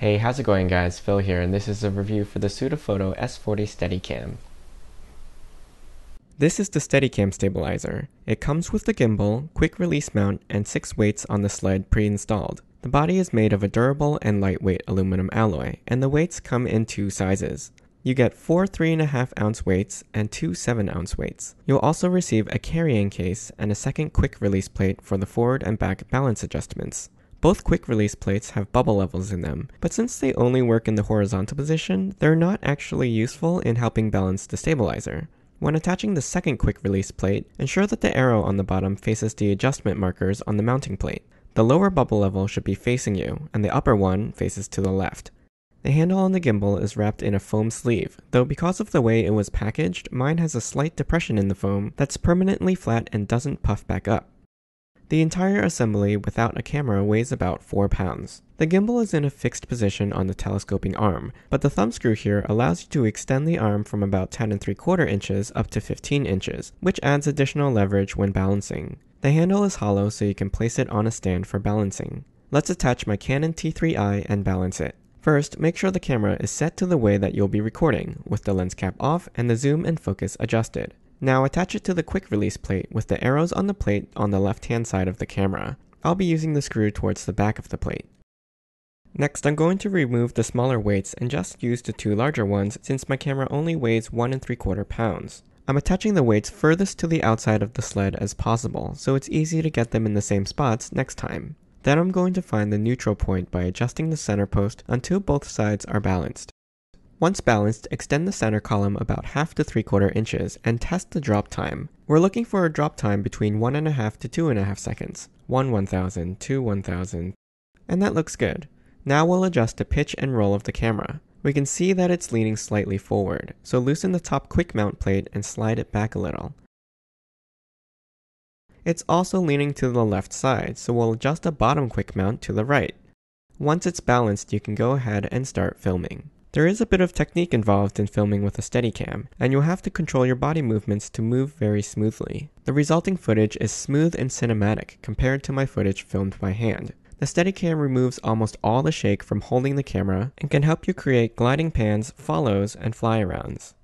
Hey, how's it going guys? Phil here, and this is a review for the Sutefoto S40 Steadicam. This is the Steadicam stabilizer. It comes with the gimbal, quick release mount, and 6 weights on the sled pre-installed. The body is made of a durable and lightweight aluminum alloy, and the weights come in two sizes. You get four 3.5 ounce weights and two 7 ounce weights. You'll also receive a carrying case and a second quick release plate for the forward and back balance adjustments. Both quick release plates have bubble levels in them, but since they only work in the horizontal position, they're not actually useful in helping balance the stabilizer. When attaching the second quick release plate, ensure that the arrow on the bottom faces the adjustment markers on the mounting plate. The lower bubble level should be facing you, and the upper one faces to the left. The handle on the gimbal is wrapped in a foam sleeve, though because of the way it was packaged, mine has a slight depression in the foam that's permanently flat and doesn't puff back up. The entire assembly without a camera weighs about 4 pounds. The gimbal is in a fixed position on the telescoping arm, but the thumb screw here allows you to extend the arm from about 10 and 3 quarter inches up to 15 inches, which adds additional leverage when balancing. The handle is hollow so you can place it on a stand for balancing. Let's attach my Canon T3i and balance it. First, make sure the camera is set to the way that you'll be recording, with the lens cap off and the zoom and focus adjusted. Now attach it to the quick release plate with the arrows on the plate on the left hand side of the camera. I'll be using the screw towards the back of the plate. Next, I'm going to remove the smaller weights and just use the two larger ones since my camera only weighs 1 and 3 quarter pounds. I'm attaching the weights furthest to the outside of the sled as possible, so it's easy to get them in the same spots next time. Then I'm going to find the neutral point by adjusting the center post until both sides are balanced. Once balanced, extend the center column about half to 3 quarter inches and test the drop time. We're looking for a drop time between 1.5 to 2.5 seconds, 1 1000, 2 1000, and that looks good. Now we'll adjust the pitch and roll of the camera. We can see that it's leaning slightly forward, so loosen the top quick mount plate and slide it back a little. It's also leaning to the left side, so we'll adjust the bottom quick mount to the right. Once it's balanced, you can go ahead and start filming. There is a bit of technique involved in filming with a Steadicam, and you'll have to control your body movements to move very smoothly. The resulting footage is smooth and cinematic compared to my footage filmed by hand. The Steadicam removes almost all the shake from holding the camera and can help you create gliding pans, follows, and fly-arounds.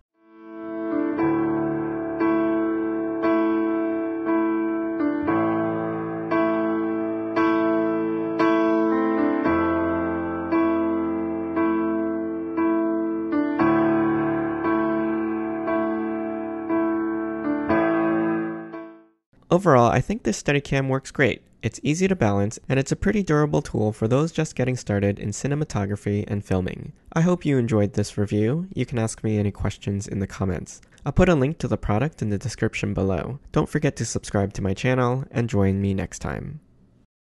Overall, I think this Steadicam works great. It's easy to balance, and it's a pretty durable tool for those just getting started in cinematography and filming. I hope you enjoyed this review. You can ask me any questions in the comments. I'll put a link to the product in the description below. Don't forget to subscribe to my channel, and join me next time.